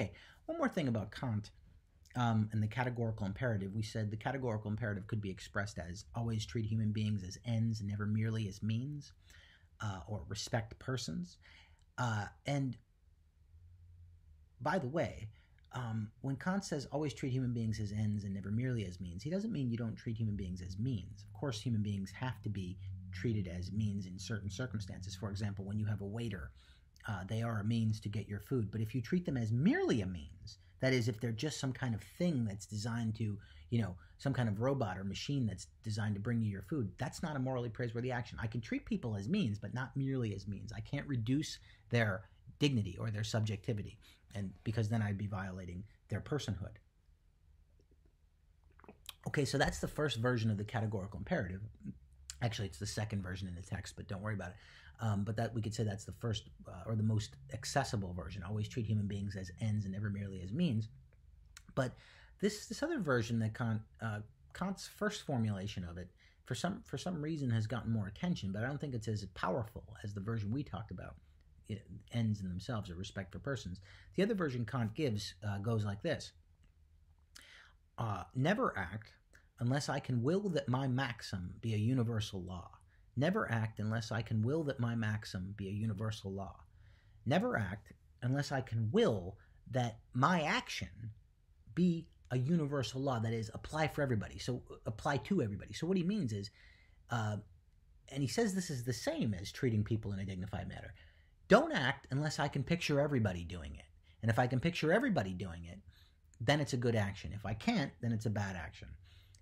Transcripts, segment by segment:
Okay, one more thing about Kant um, and the categorical imperative. We said the categorical imperative could be expressed as always treat human beings as ends and never merely as means, uh, or respect persons. Uh, and by the way, um, when Kant says always treat human beings as ends and never merely as means, he doesn't mean you don't treat human beings as means. Of course, human beings have to be treated as means in certain circumstances. For example, when you have a waiter, uh, they are a means to get your food. But if you treat them as merely a means, that is, if they're just some kind of thing that's designed to, you know, some kind of robot or machine that's designed to bring you your food, that's not a morally praiseworthy action. I can treat people as means, but not merely as means. I can't reduce their dignity or their subjectivity, and because then I'd be violating their personhood. Okay, so that's the first version of the categorical imperative. Actually, it's the second version in the text, but don't worry about it. Um, but that we could say that's the first uh, or the most accessible version. Always treat human beings as ends and never merely as means. But this this other version that Kant uh, Kant's first formulation of it for some for some reason has gotten more attention, but I don't think it's as powerful as the version we talked about. It ends in themselves or respect for persons. The other version Kant gives uh, goes like this: uh, Never act unless I can will that my maxim be a universal law. Never act unless I can will that my maxim be a universal law. Never act unless I can will that my action be a universal law that is apply for everybody. So apply to everybody. So what he means is uh, and he says this is the same as treating people in a dignified manner. Don't act unless i can picture everybody doing it. And if i can picture everybody doing it then it's a good action. If i can't then it's a bad action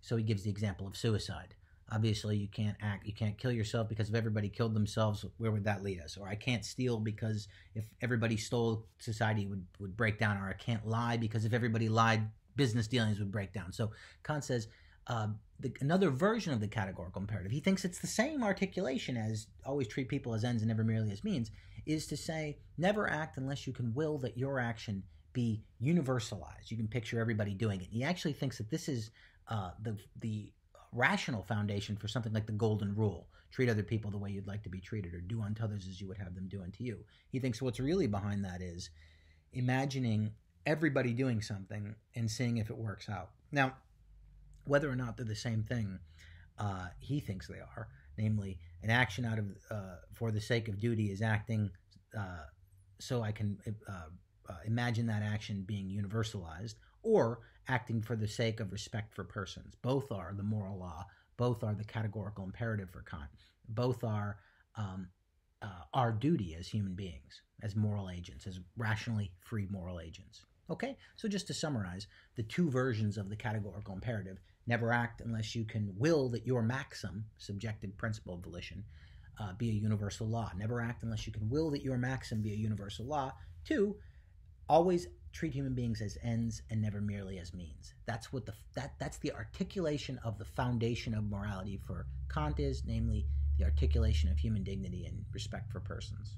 so he gives the example of suicide. Obviously you can't act you can't kill yourself because if everybody killed themselves where would that lead us? Or i can't steal because if everybody stole society would, would break down. Or i can't lie because if everybody lied business dealings would break down. So kant says uh, the, another version of the categorical imperative he thinks it's the same articulation as always treat people as ends and never merely as means is to say never act unless you can will that your action be universalized. You can picture everybody doing it. He actually thinks that this is uh, the the rational foundation for something like the golden rule treat other people the way you'd like to be treated or do unto others as you would have them do unto you. He thinks what's really behind that is imagining everybody doing something and seeing if it works out. Now whether or not they're the same thing uh, he thinks they are. Namely an action out of uh, for the sake of duty is acting uh, so i can uh, imagine that action being universalized or acting for the sake of respect for persons. Both are the moral law. Both are the categorical imperative for Kant. Both are um, uh, our duty as human beings, as moral agents, as rationally free moral agents. Okay, so just to summarize, the two versions of the categorical imperative never act unless you can will that your maxim, subjective principle of volition, uh, be a universal law. Never act unless you can will that your maxim be a universal law. Two, always treat human beings as ends and never merely as means. That's what the that that's the articulation of the foundation of morality for Kant is, namely the articulation of human dignity and respect for persons.